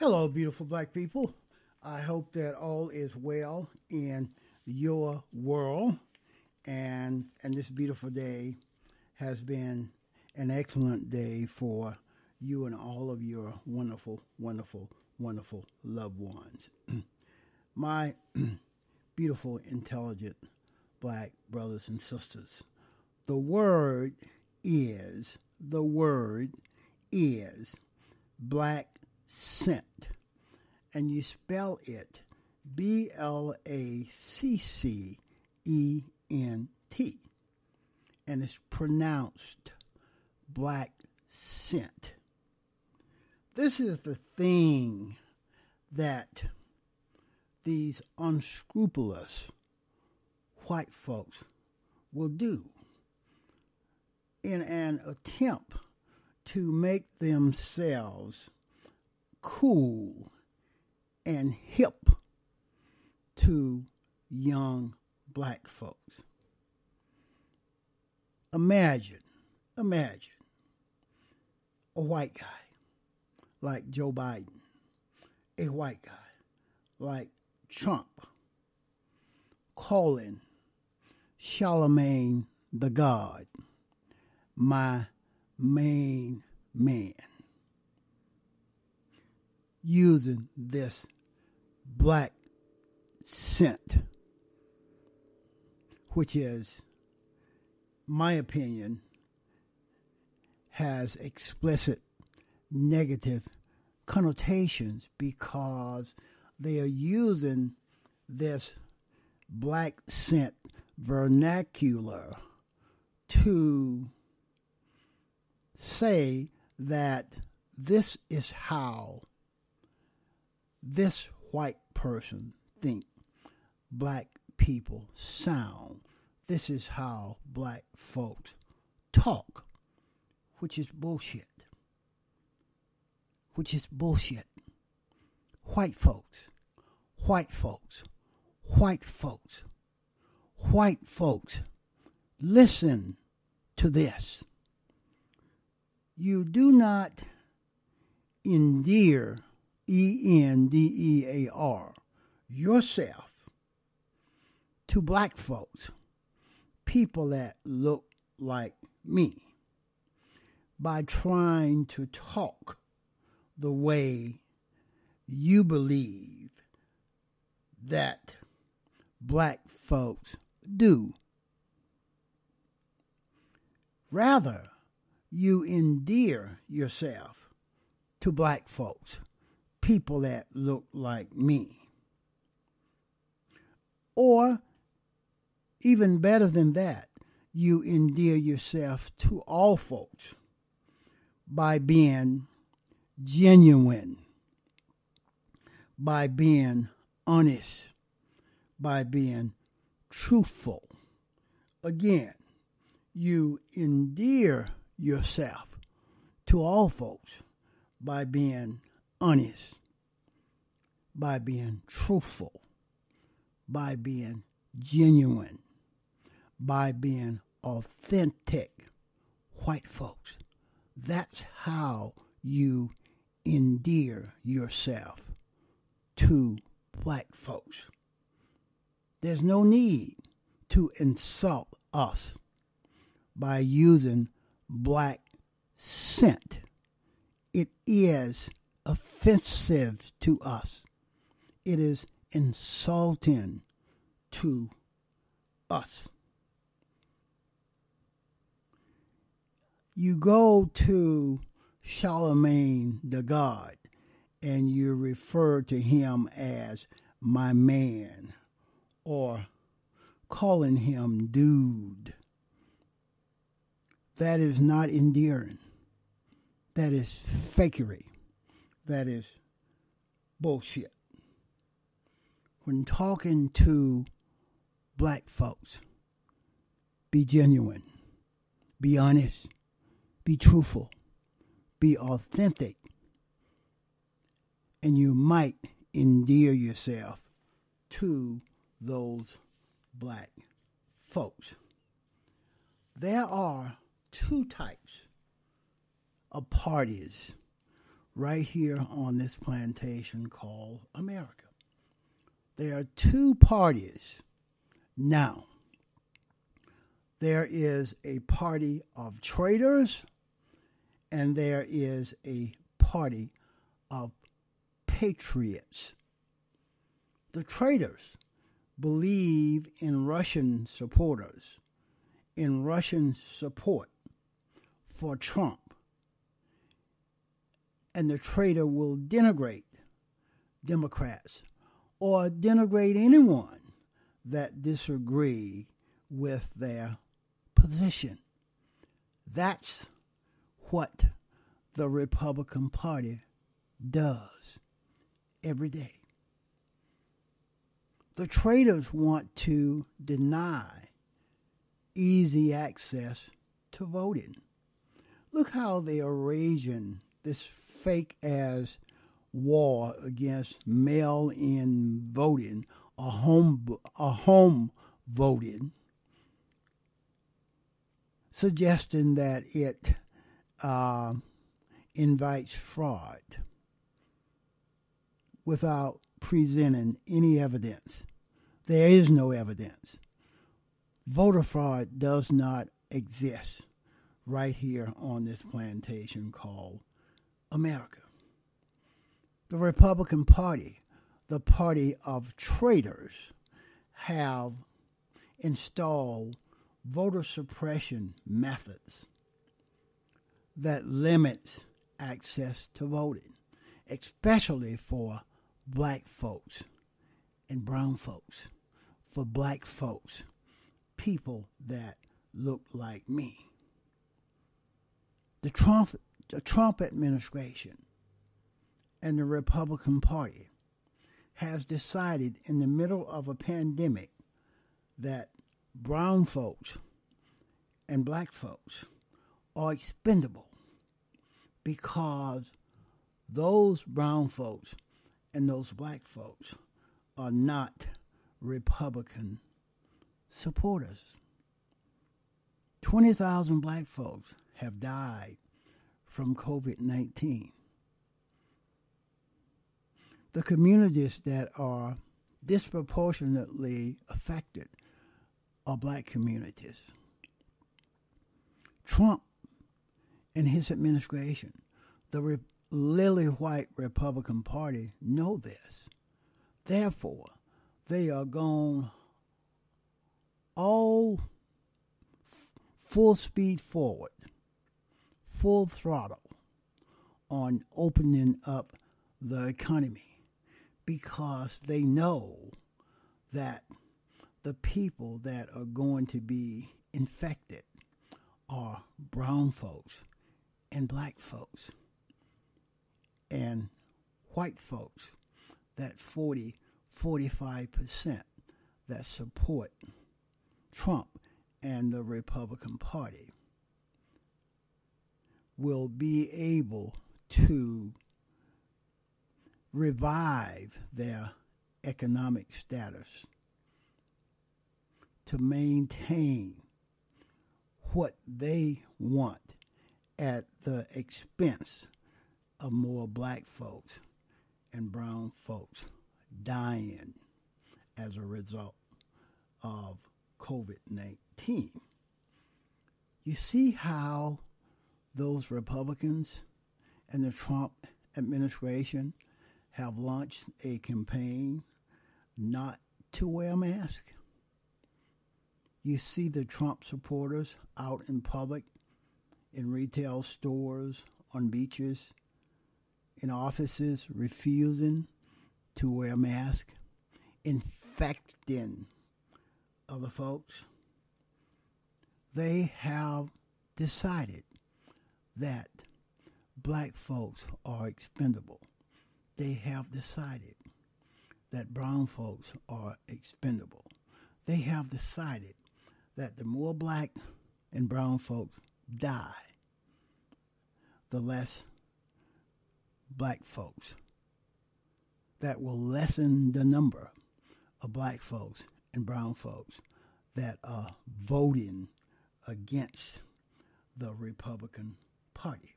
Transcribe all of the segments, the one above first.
Hello, beautiful black people. I hope that all is well in your world and and this beautiful day has been an excellent day for you and all of your wonderful, wonderful, wonderful loved ones. My beautiful, intelligent black brothers and sisters. The word is, the word is black scent. And you spell it B L A C C E N T. And it's pronounced black scent. This is the thing that these unscrupulous white folks will do in an attempt to make themselves cool and hip to young black folks. Imagine, imagine a white guy like Joe Biden, a white guy like Trump, calling Charlemagne the God my main man using this black scent, which is, my opinion, has explicit negative connotations because they are using this blaccent vernacular to say that this is how this white person think black people sound. This is how black folks talk, which is bullshit. Which is bullshit. White folks, white folks, white folks, white folks, listen to this. You do not endear E N D E A R, yourself, to black folks, people that look like me, by trying to talk the way you believe that black folks do. Rather, you endear yourself to black folks people that look like me. Or, even better than that, you endear yourself to all folks by being genuine, by being honest, by being truthful. Again, you endear yourself to all folks by being honest, by being truthful, by being genuine, by being authentic. White folks, that's how you endear yourself to black folks. There's no need to insult us by using black scent. It is offensive to us. It is insulting to us. You go to Charlemagne the God and you refer to him as my man or calling him dude. That is not endearing. That is fakery that is bullshit. When talking to black folks, be genuine, be honest, be truthful, be authentic, and you might endear yourself to those black folks. There are two types of parties right here on this plantation called America. There are two parties now. There is a party of traitors, and there is a party of patriots. The traitors believe in Russian supporters, in Russian support for Trump. And the traitor will denigrate Democrats or denigrate anyone that disagree with their position. That's what the Republican Party does every day. The traitors want to deny easy access to voting. Look how they are raging this fake ass war against mail in voting, a home, a home voting, suggesting that it uh, invites fraud without presenting any evidence. There is no evidence. Voter fraud does not exist right here on this plantation called America. The Republican Party, the party of traitors, have installed voter suppression methods that limits access to voting, especially for black folks and brown folks, for black folks, people that look like me. The Trump, the Trump administration and the Republican Party has decided in the middle of a pandemic that brown folks and black folks are expendable because those brown folks and those black folks are not Republican supporters. 20,000 black folks have died from COVID 19. The communities that are disproportionately affected are black communities. Trump and his administration, the Re- lily white Republican Party, know this. Therefore, they are going all full speed forward, full throttle on opening up the economy because they know that the people that are going to be infected are brown folks and black folks and white folks, that 40, 45% that support Trump and the Republican Party will be able to revive their economic status to maintain what they want at the expense of more black folks and brown folks dying as a result of COVID 19. You see how those Republicans and the Trump administration have launched a campaign not to wear a mask? You see the Trump supporters out in public, in retail stores, on beaches, in offices, refusing to wear a mask, infecting other folks. They have decided that black folks are expendable. They have decided that brown folks are expendable. They have decided that the more black and brown folks die, the less black folks. That will lessen the number of black folks and brown folks that are voting against the Republican Party.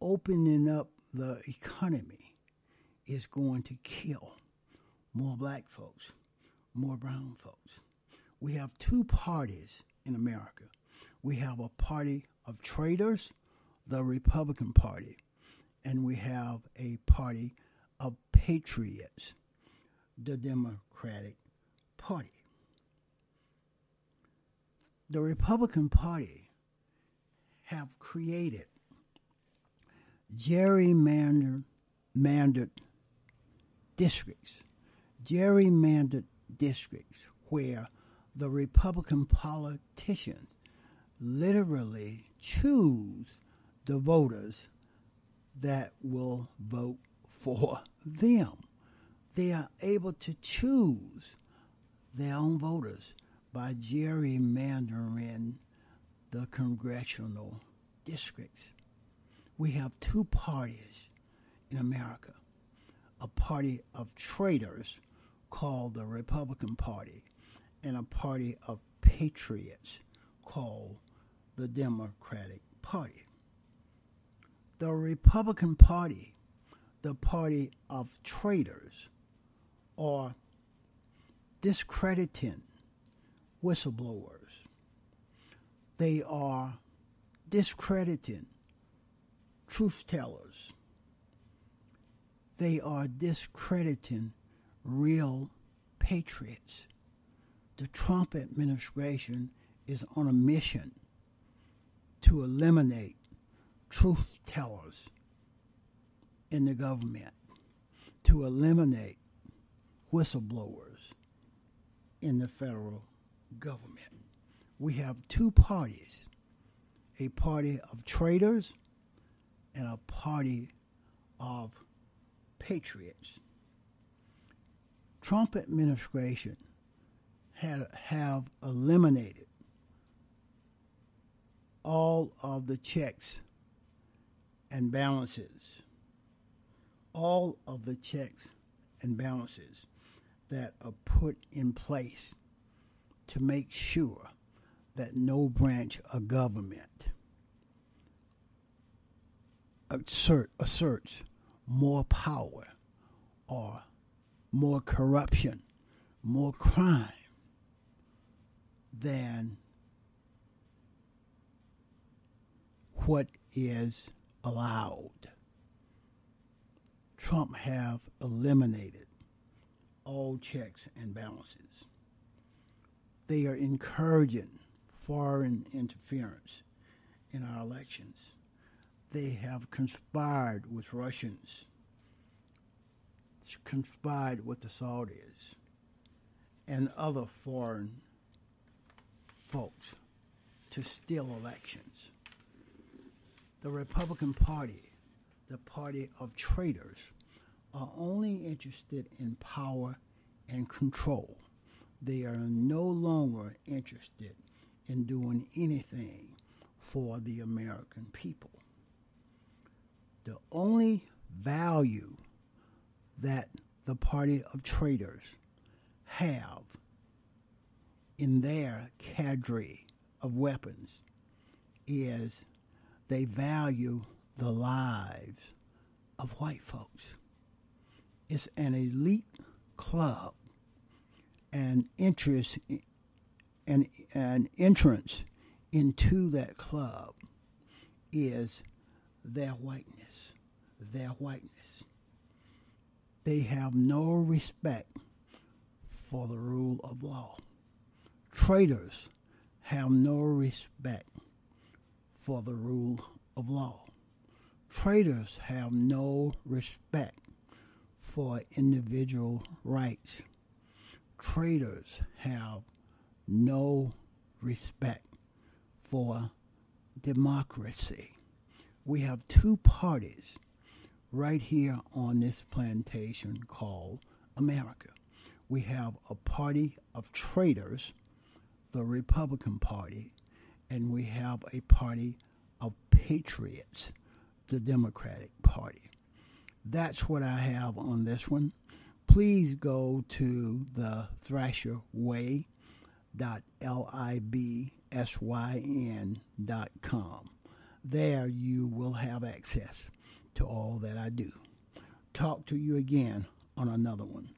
Opening up the economy is going to kill more black folks, more brown folks. We have two parties in America. We have a party of traitors, the Republican Party, and we have a party of patriots, the Democratic Party. The Republican Party have created gerrymandered mandered districts, gerrymandered districts where the Republican politicians literally choose the voters that will vote for them. They are able to choose their own voters by gerrymandering the congressional districts. We have two parties in America a party of traitors called the Republican Party, and a party of patriots called the Democratic Party. The Republican Party, the party of traitors, are discrediting whistleblowers. They are discrediting truth tellers. They are discrediting real patriots. The Trump administration is on a mission to eliminate truth tellers in the government, to eliminate whistleblowers in the federal government. We have two parties a party of traitors and a party of patriots. Trump administration had have eliminated all of the checks and balances, all of the checks and balances that are put in place to make sure that no branch of government assert, asserts more power or more corruption, more crime than what is allowed. Trump have eliminated all checks and balances. They are encouraging foreign interference in our elections. They have conspired with Russians, conspired with the Saudis, and other foreign folks to steal elections. The Republican Party, the party of traitors, are only interested in power and control. They are no longer interested in doing anything for the American people. The only value that the party of traitors have in their cadre of weapons is they value the lives of white folks. It's an elite club and interest and an entrance into that club is their whiteness, their whiteness. They have no respect for the rule of law. Traitors have no respect for the rule of law. Traitors have no respect for individual rights. Traitors have no respect for democracy. We have two parties right here on this plantation called America. We have a party of traitors, the Republican Party, and we have a party of patriots, the Democratic Party. That's what I have on this one. Please go to the Thrasher Way dot libsyn dot com. There you will have access to all that I do. Talk to you again on another one.